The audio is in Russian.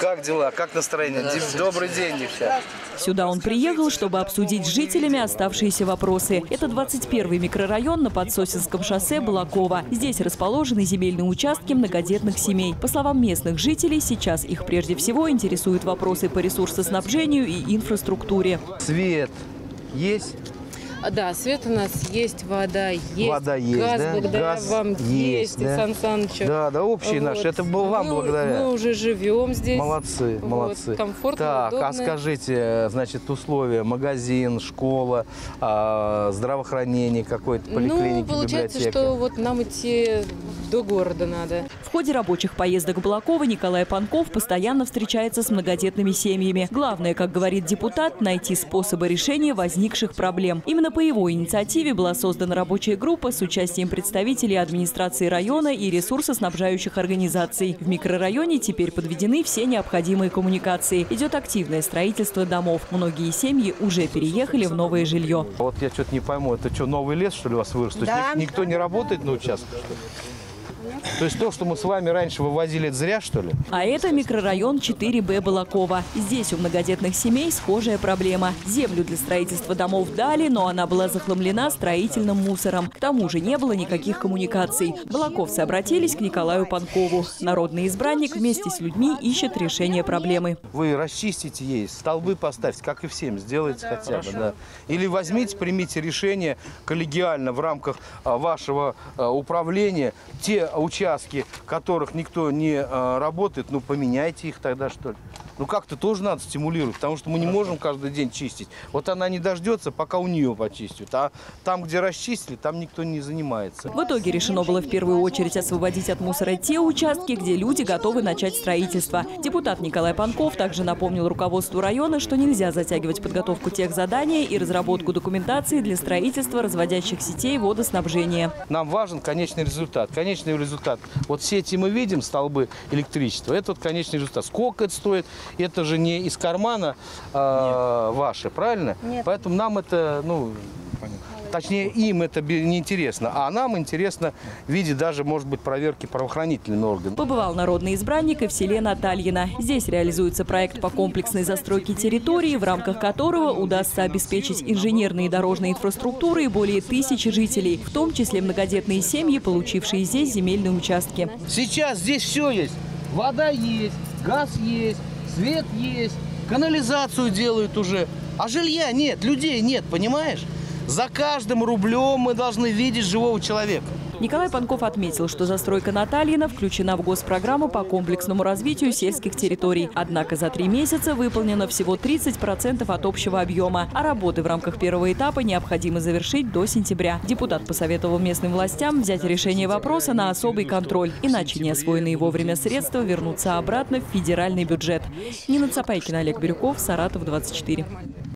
Как дела? Как настроение? Добрый день, девчата. Сюда он приехал, чтобы обсудить с жителями оставшиеся вопросы. Это 21-й микрорайон на Подсосинском шоссе Балакова. Здесь расположены земельные участки многодетных семей. По словам местных жителей, сейчас их прежде всего интересуют вопросы по ресурсоснабжению и инфраструктуре. Свет есть? А, Да, свет у нас есть, вода есть, Вода есть, газ да? благодаря Газ вам есть, да? Сан Санычу. Да, да, общие Вот. наши. Это было вам Мы- благодаря. Мы уже живем здесь. Молодцы, Вот, молодцы. комфортно, Так, а удобно. скажите, значит, условия, магазин, школа, а, здравоохранение какое-то, поликлиники, ну, получается, библиотека. что вот нам идти до города надо. В ходе рабочих поездок Балакова Николай Панков постоянно встречается с многодетными семьями. Главное, как говорит депутат, найти способы решения возникших проблем. Именно по его инициативе была создана рабочая группа с участием представителей администрации района и ресурсоснабжающих организаций. В микрорайоне теперь подведены все необходимые коммуникации. Идет активное строительство домов. Многие семьи уже переехали в новое жилье. Вот я что-то не пойму, это что, новый лес, что ли, у вас вырос? Да. ник- никто не работает на участках, что ли? То есть то, что мы с вами раньше вывозили, это зря, что ли? А это микрорайон 4Б Балакова. Здесь у многодетных семей схожая проблема. Землю для строительства домов дали, но она была захламлена строительным мусором. К тому же не было никаких коммуникаций. Балаковцы обратились к Николаю Панкову. Народный избранник вместе с людьми ищет решение проблемы. Вы расчистите ей, столбы поставьте, как и всем, сделайте хотя бы, да. Или возьмите, примите решение коллегиально в рамках а, вашего а, управления. Те участки, которых никто не а, работает, ну поменяйте их тогда, что ли. Ну как-то тоже надо стимулировать, потому что мы не можем каждый день чистить. Вот она не дождется, пока у нее почистят. А там, где расчистили, там никто не занимается. В итоге решено было в первую очередь освободить от мусора те участки, где люди готовы начать строительство. Депутат Николай Панков также напомнил руководству района, что нельзя затягивать подготовку тех задания и разработку документации для строительства разводящих сетей водоснабжения. Нам важен конечный результат. Конечный результат. Вот сети мы видим, столбы электричества. Это вот конечный результат. Сколько это стоит? Это же не из кармана э, ваше, правильно? Нет. Поэтому нам это, ну, точнее, им это бе- не интересно. А нам интересно в виде даже, может быть, проверки правоохранительных органов. Побывал народный избранник и в селе Натальино. Здесь реализуется проект по комплексной застройке территории, в рамках которого удастся обеспечить инженерной и дорожной инфраструктурой более тысячи жителей, в том числе многодетные семьи, получившие здесь земельные участки. Сейчас здесь все есть. Вода есть, газ есть, свет есть, канализацию делают уже. А жилья нет, людей нет, понимаешь? За каждым рублем мы должны видеть живого человека. Николай Панков отметил, что застройка Натальина включена в госпрограмму по комплексному развитию сельских территорий. Однако за три месяца выполнено всего 30% от общего объема, а работы в рамках первого этапа необходимо завершить до сентября. Депутат посоветовал местным властям взять решение вопроса на особый контроль, иначе неосвоенные вовремя средства вернутся обратно в федеральный бюджет. Нина Цапайкина, Олег Бирюков, Саратов, 24.